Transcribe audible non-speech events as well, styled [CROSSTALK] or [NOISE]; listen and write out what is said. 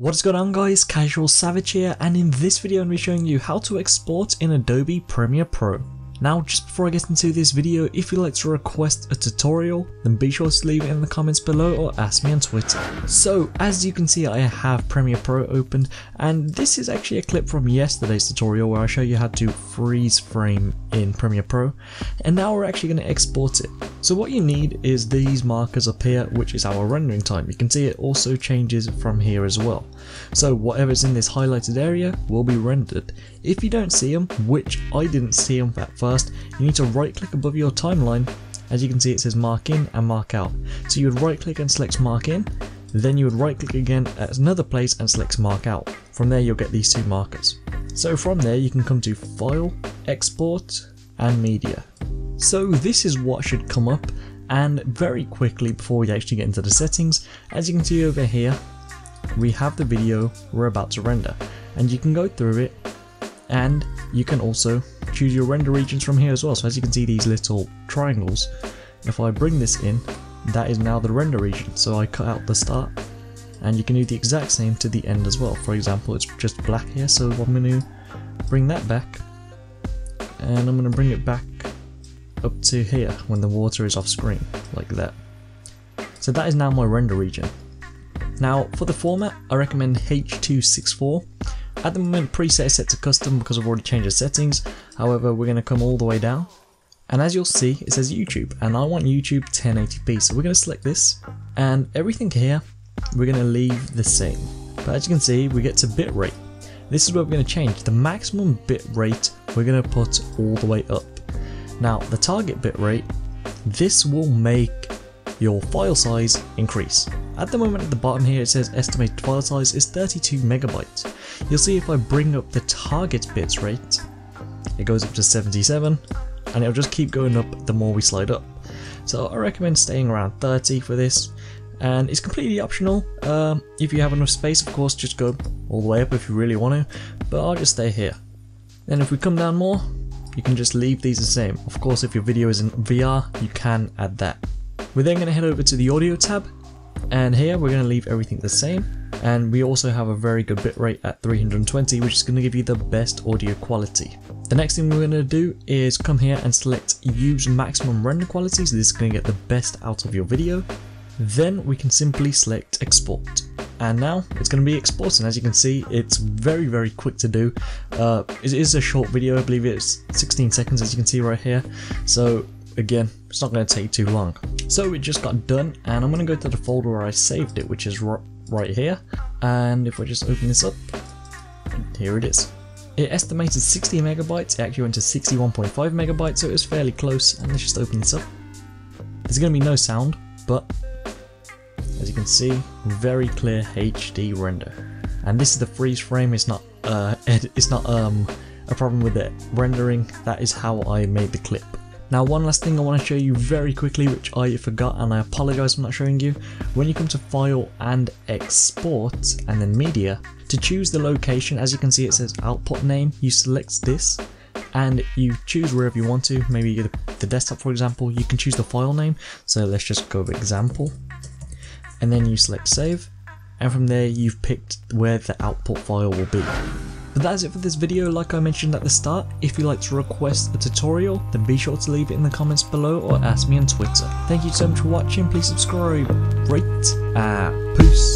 What's going on guys, Casual Savage here and in this video I'm going to be showing you how to export in Adobe Premiere Pro. Now just before I get into this video, if you'd like to request a tutorial, then be sure to leave it in the comments below or ask me on Twitter. So as you can see I have Premiere Pro opened and this is actually a clip from yesterday's tutorial where I show you how to freeze frame in Premiere Pro and now we're actually going to export it. So what you need is these markers up here which is our rendering time. You can see it also changes from here as well. So whatever's in this highlighted area will be rendered. If you don't see them, which I didn't see them at first, you need to right click above your timeline. As you can see it says mark in and mark out. So you would right click and select mark in, then you would right click again at another place and select mark out. From there you'll get these two markers. So from there you can come to file, export and media. So this is what should come up and very quickly before we actually get into the settings, as you can see over here, we have the video we're about to render and you can go through it and you can also choose your render regions from here as well. So as you can see these little triangles, if I bring this in, that is now the render region. So I cut out the start and you can do the exact same to the end as well. For example, it's just black here, so I'm going to bring that back and I'm going to bring it back up to here when the water is off screen, like that. So that is now my render region. Now for the format, I recommend H264 at the moment preset is set to custom because I've already changed the settings, however we're going to come all the way down. And as you'll see, it says YouTube, and I want YouTube 1080p, so we're going to select this, and everything here, we're going to leave the same. But as you can see, we get to bitrate. This is where we're going to change. The maximum bitrate, we're going to put all the way up. Now, the target bitrate, this will make your file size increase. At the moment at the bottom here it says estimated file size is 32 megabytes. You'll see if I bring up the target bits rate, it goes up to 77 and it'll just keep going up the more we slide up. So I recommend staying around 30 for this and it's completely optional. Um, if you have enough space of course just go all the way up if you really want to, but I'll just stay here. Then if we come down more, you can just leave these the same. Of course if your video is in VR, you can add that. We're then going to head over to the audio tab and here we're going to leave everything the same and we also have a very good bitrate at 320 which is going to give you the best audio quality. The next thing we're going to do is come here and select use maximum render quality so this is going to get the best out of your video. Then we can simply select export and now it's going to be exporting. As you can see it's very very quick to do. Uh, it is a short video. I believe it's 16 seconds as you can see right here. So again it's not going to take too long. So it just got done and I'm going to go to the folder where I saved it which is right here. And if I just open this up here it is. It estimated 60 megabytes. It actually went to 61.5 megabytes so it was fairly close. And let's just open this up. There's going to be no sound but as you can see very clear HD render. And this is the freeze frame it's not uh, [LAUGHS] it's not um a problem with it rendering that is how I made the clip. Now one last thing I want to show you very quickly which I forgot and I apologise for not showing you. When you come to file and export and then media, to choose the location as you can see it says output name, you select this and you choose wherever you want to, maybe the desktop for example, you can choose the file name, so let's just go with example and then you select save and from there you've picked where the output file will be. But that is it for this video, like I mentioned at the start, if you'd like to request a tutorial, then be sure to leave it in the comments below or ask me on Twitter. Thank you so much for watching, please subscribe, rate, uh, and peace.